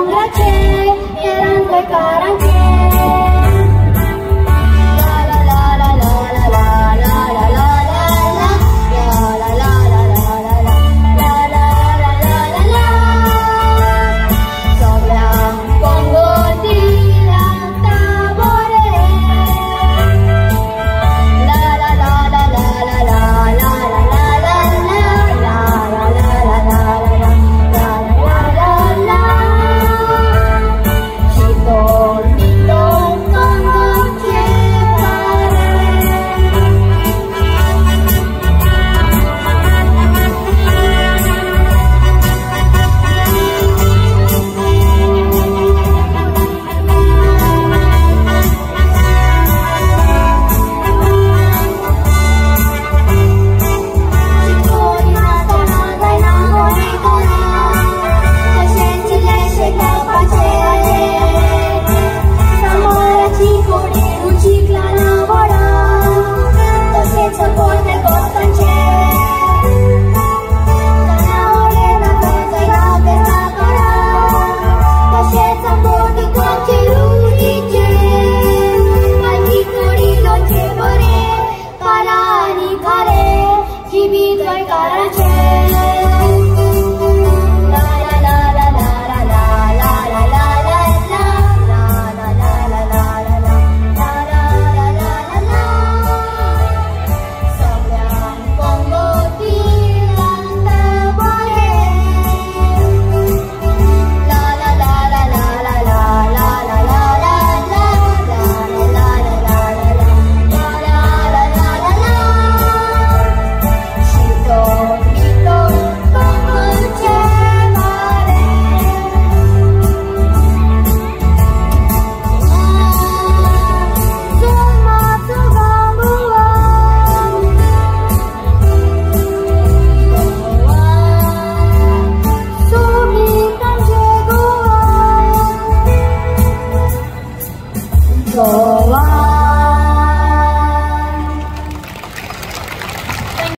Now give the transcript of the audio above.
karang kece, karang kue karang kece. gotta change. oh long.